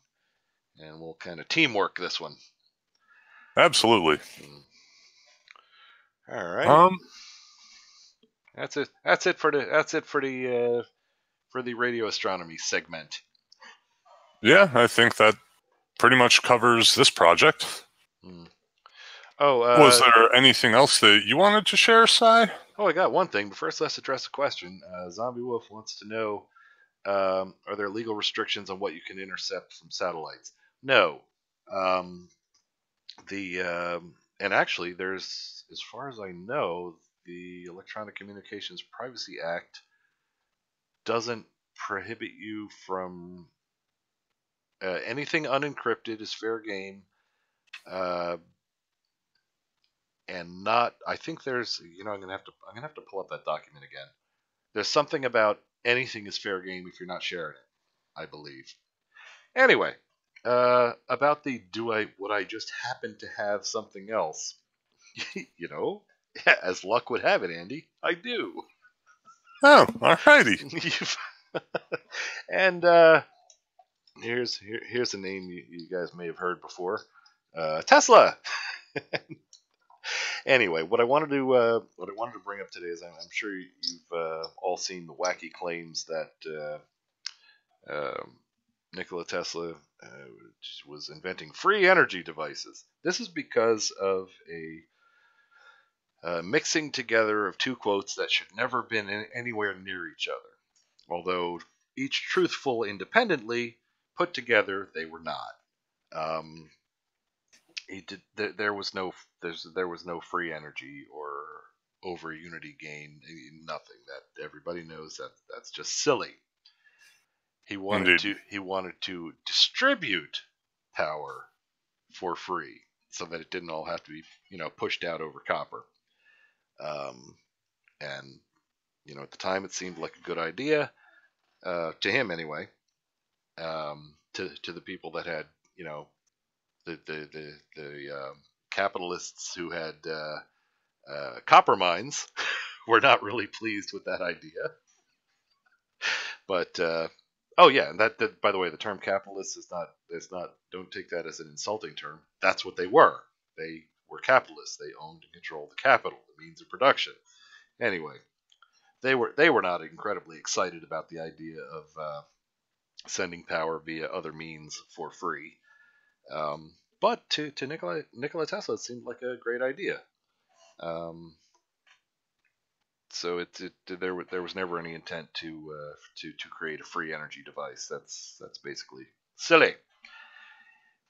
and we'll kind of teamwork this one. absolutely. All right, Um that's it. That's it for the that's it for the uh, for the radio astronomy segment. yeah, I think that pretty much covers this project. Hmm. Oh, uh, Was there anything else that you wanted to share, Cy? Oh, I got one thing, but first let's address a question. Uh, Zombie Wolf wants to know um, Are there legal restrictions on what you can intercept from satellites? No. Um, the um, And actually, there's, as far as I know, the Electronic Communications Privacy Act doesn't prohibit you from uh, anything unencrypted is fair game. Uh, and not I think there's you know I'm gonna have to I'm gonna have to pull up that document again. There's something about anything is fair game if you're not sharing it, I believe. Anyway, uh, about the do I would I just happen to have something else? you know, as luck would have it, Andy, I do. Oh, alrighty. and uh, here's here, here's a name you, you guys may have heard before, uh, Tesla. anyway, what I wanted to uh, what I wanted to bring up today is I'm, I'm sure you've uh, all seen the wacky claims that uh, um, Nikola Tesla uh, was inventing free energy devices. This is because of a uh, mixing together of two quotes that should never have been anywhere near each other. Although each truthful independently, put together they were not. Um, he did. There, there was no. There's there was no free energy or over unity gain. Nothing. That everybody knows that that's just silly. He wanted Indeed. to. He wanted to distribute power for free, so that it didn't all have to be you know pushed out over copper. Um, and you know at the time it seemed like a good idea uh, to him anyway. Um, to to the people that had you know the the the, the um, capitalists who had uh, uh, copper mines were not really pleased with that idea. But uh, oh yeah, and that, that by the way, the term capitalist is not is not. Don't take that as an insulting term. That's what they were. They were capitalists. They owned and controlled the capital, the means of production. Anyway, they were they were not incredibly excited about the idea of uh, sending power via other means for free. Um, but to, to Nikola, Nikola Tesla, it seemed like a great idea. Um, so it, it there there was never any intent to uh, to to create a free energy device. That's that's basically silly.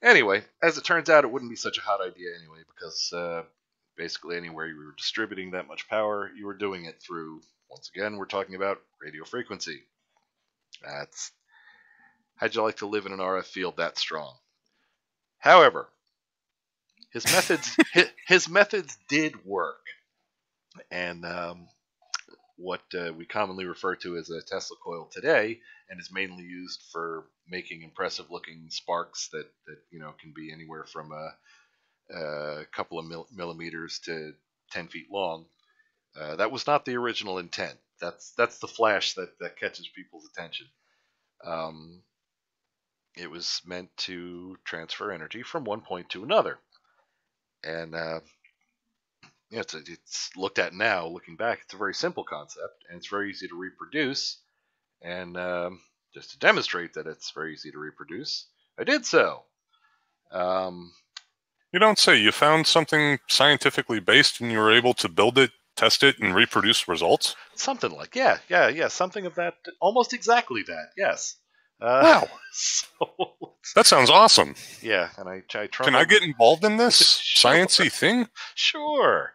Anyway, as it turns out, it wouldn't be such a hot idea anyway because uh, basically anywhere you were distributing that much power, you were doing it through. Once again, we're talking about radio frequency. That's how'd you like to live in an RF field that strong? However, his methods his, his, methods did work, and um, what uh, we commonly refer to as a Tesla coil today, and is mainly used for making impressive-looking sparks that that you know can be anywhere from a, a couple of mil- millimeters to 10 feet long. Uh, that was not the original intent. That's that's the flash that, that catches people's attention. Um, it was meant to transfer energy from one point to another. And uh, yeah, it's, it's looked at now, looking back, it's a very simple concept, and it's very easy to reproduce. And um, just to demonstrate that it's very easy to reproduce, I did so. Um, you don't say. You found something scientifically based, and you were able to build it, test it, and reproduce results. Something like yeah, yeah, yeah, something of that, almost exactly that. Yes. Uh, wow. So, that sounds awesome. Yeah, and I, I Can I get involved in this sure. sciency thing? Sure.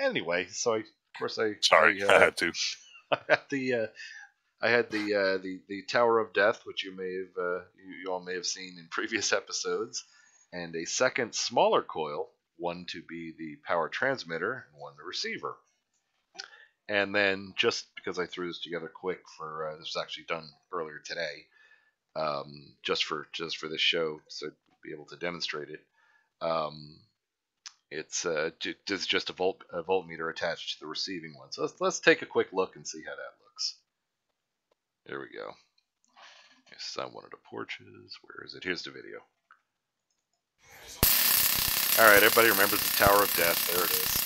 Anyway, so I, of course I. Sorry, I, uh, I had to. I had the. Uh, I had the uh, the the Tower of Death, which you may have uh, you, you all may have seen in previous episodes, and a second smaller coil, one to be the power transmitter and one the receiver. And then just because I threw this together quick for uh, this was actually done earlier today, um, just for just for this show, so be able to demonstrate it. Um, it's uh, just a volt a voltmeter attached to the receiving one. So let's, let's take a quick look and see how that looks. There we go. Yes, one of the porches. Where is it? Here's the video. All right, everybody remembers the Tower of Death. There it is.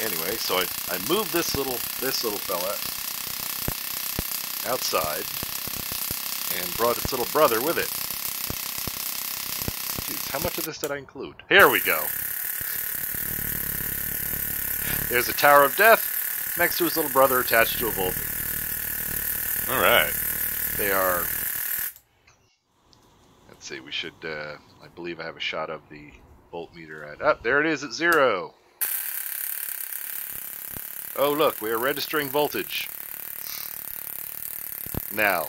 anyway, so I, I moved this little this little fella outside and brought its little brother with it. Jeez, How much of this did I include? Here we go. There's a Tower of Death next to his little brother attached to a volt. All right. They are. Let's see. We should. Uh, I believe I have a shot of the voltmeter at. Up oh, there it is at zero. Oh look, we are registering voltage. Now,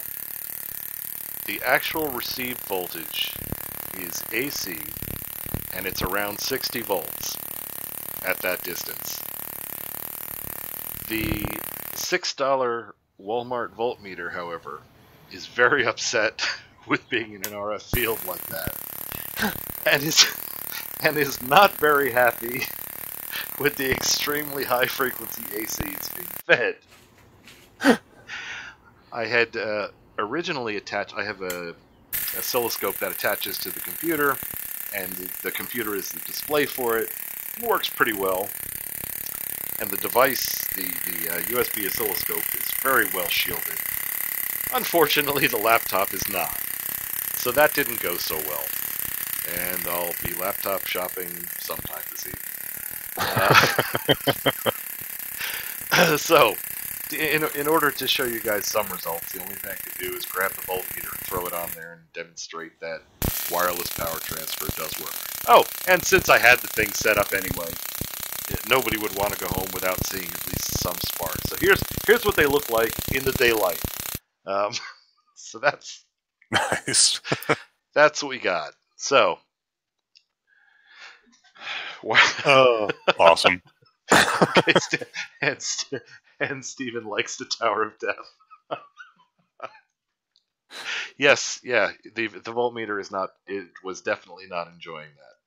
the actual received voltage is AC, and it's around 60 volts at that distance. The $6 Walmart voltmeter, however, is very upset with being in an RF field like that, and is and is not very happy with the extremely high frequency AC it's being fed. I had uh, originally attached. I have a oscilloscope that attaches to the computer, and the, the computer is the display for it. it. Works pretty well, and the device, the the uh, USB oscilloscope, is very well shielded. Unfortunately, the laptop is not, so that didn't go so well. And I'll be laptop shopping sometime this evening. Uh, so, in, in order to show you guys some results, the only thing I could do is grab the voltmeter and throw it on there and demonstrate that wireless power transfer does work. Oh, and since I had the thing set up anyway, nobody would want to go home without seeing at least some sparks. So here's here's what they look like in the daylight. Um, so that's nice. that's what we got. So, oh, awesome. and, and Stephen likes the Tower of Death. yes, yeah, the the voltmeter is not. It was definitely not enjoying that.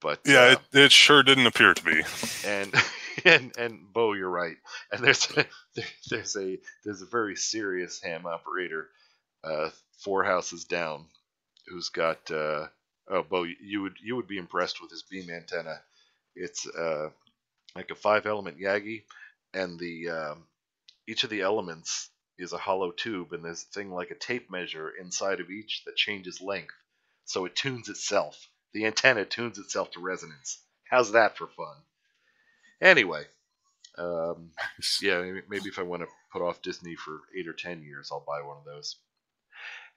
But yeah, uh, it, it sure didn't appear to be. And and and Bo, you're right. And there's a, there's a there's a very serious ham operator, uh, four houses down, who's got. Uh, oh, Bo, you would you would be impressed with his beam antenna. It's uh, like a five element Yagi, and the um, each of the elements is a hollow tube, and there's a thing like a tape measure inside of each that changes length, so it tunes itself. The antenna tunes itself to resonance. How's that for fun? Anyway, um, yeah, maybe, maybe if I want to put off Disney for eight or ten years, I'll buy one of those.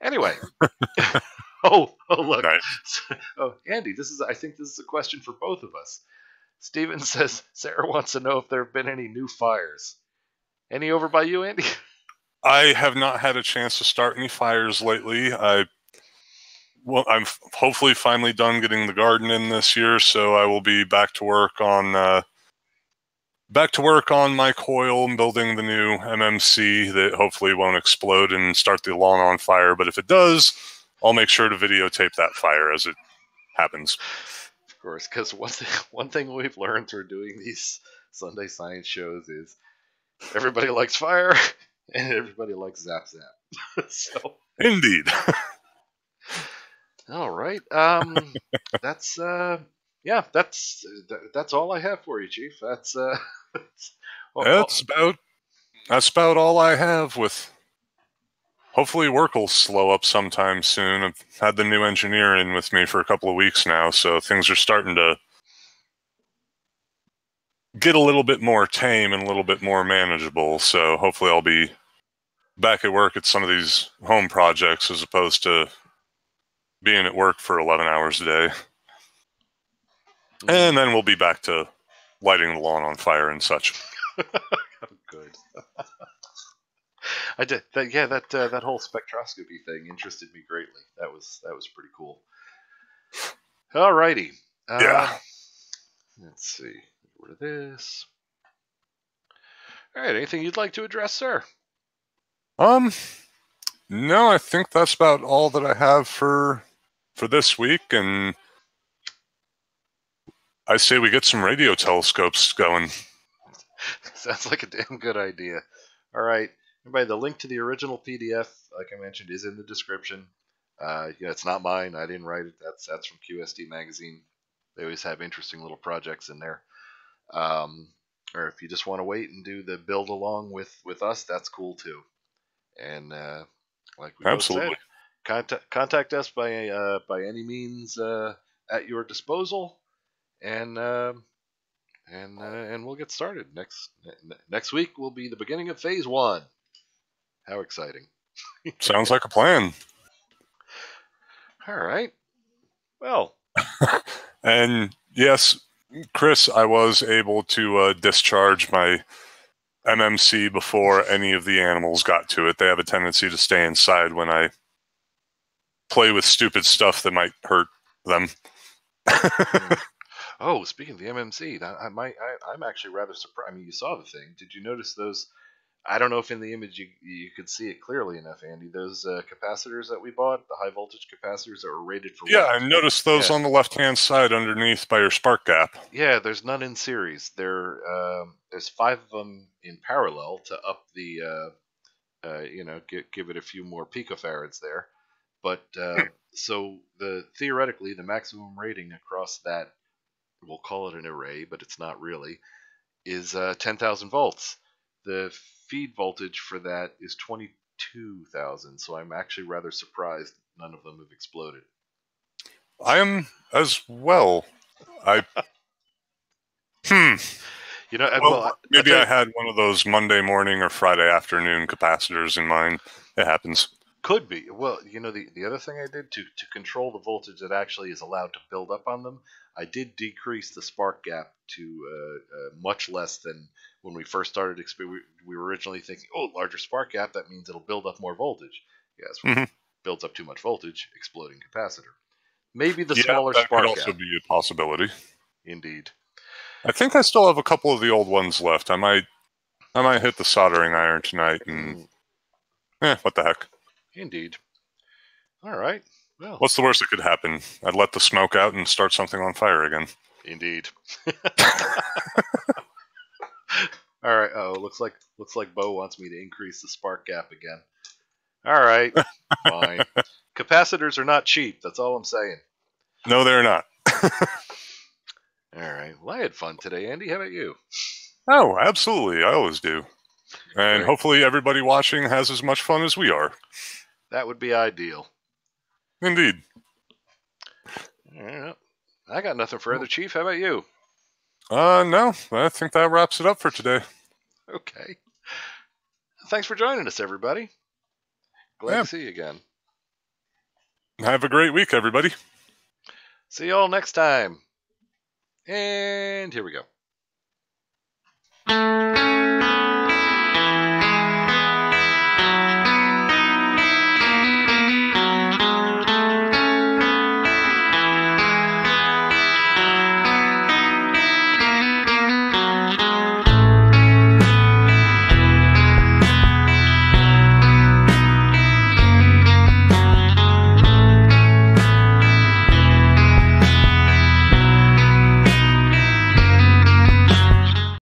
Anyway, oh, oh, look, nice. oh, Andy, this is I think this is a question for both of us. Steven says Sarah wants to know if there have been any new fires. Any over by you, Andy? I have not had a chance to start any fires lately. I well, I'm hopefully finally done getting the garden in this year, so I will be back to work on uh, back to work on my coil and building the new MMC that hopefully won't explode and start the lawn on fire. But if it does, I'll make sure to videotape that fire as it happens Of course, because one thing, one thing we've learned through doing these Sunday science shows is everybody likes fire and everybody likes zap zap. so indeed. All right. Um, that's uh, yeah, that's that's all I have for you, Chief. That's uh, well, that's about that's about all I have with hopefully work will slow up sometime soon. I've had the new engineer in with me for a couple of weeks now, so things are starting to get a little bit more tame and a little bit more manageable. So hopefully I'll be back at work at some of these home projects as opposed to being at work for 11 hours a day. And then we'll be back to lighting the lawn on fire and such. Good. I did that. Yeah, that uh, that whole spectroscopy thing interested me greatly. That was that was pretty cool. Alrighty. Uh, yeah. Let's see. Get of this. All right. Anything you'd like to address, sir? Um. No, I think that's about all that I have for for this week, and I say we get some radio telescopes going. Sounds like a damn good idea. All right. Everybody, the link to the original PDF, like I mentioned, is in the description. Uh, yeah, it's not mine. I didn't write it. That's that's from QST magazine. They always have interesting little projects in there. Um, or if you just want to wait and do the build along with with us, that's cool too. And uh, like we Absolutely. both said, contact contact us by uh, by any means uh, at your disposal, and um and uh, and we'll get started next next week. Will be the beginning of phase one. How exciting! Sounds like a plan. All right. Well, And yes, Chris, I was able to uh, discharge my MMC before any of the animals got to it. They have a tendency to stay inside when I play with stupid stuff that might hurt them. oh, speaking of the MMC, that, I might I, I'm actually rather surprised. I mean, you saw the thing. Did you notice those? I don't know if in the image you you could see it clearly enough, Andy. Those uh, capacitors that we bought, the high voltage capacitors that were rated for yeah? I noticed those Yeah. on the left hand side underneath by your spark gap. Yeah, there's none in series. There, um, there's five of them in parallel to up the, uh, uh, you know, give, give it a few more picofarads there. But uh, so the theoretically the maximum rating across that, we'll call it an array, but it's not really, is uh, 10,000 volts. The feed voltage for that is 22,000. So I'm actually rather surprised none of them have exploded. I am as well. I. Hmm. You know, I- Well, well, I- maybe tell I had one of those Monday morning or Friday afternoon capacitors in mind. It happens. Could be. Well, you know, the, the other thing I did to, to control the voltage that actually is allowed to build up on them, I did decrease the spark gap to uh, uh, much less than when we first started. Exp- we, we were originally thinking, oh, larger spark gap, that means it'll build up more voltage. Yes, Mhm. builds up too much voltage, exploding capacitor. Maybe the yeah, smaller that spark could also gap. be a possibility. Indeed. I think I still have a couple of the old ones left. I might, I might hit the soldering iron tonight, and Mm, eh, what the heck? Indeed. All right. Well, What's the worst that could happen? I'd let the smoke out and start something on fire again. Indeed. All right. Oh, looks like looks like Bo wants me to increase the spark gap again. All right. Fine. Capacitors are not cheap. That's all I'm saying. No, they're not. All right. Well, I had fun today, Andy. How about you? Oh, absolutely. I always do. And Great. hopefully, everybody watching has as much fun as we are. That would be ideal. Indeed. Right. I got nothing further, Chief. How about you? Uh, no, I think that wraps it up for today. Okay. Thanks for joining us, everybody. Glad Yeah. to see you again. Have a great week, everybody. See you all next time. And here we go.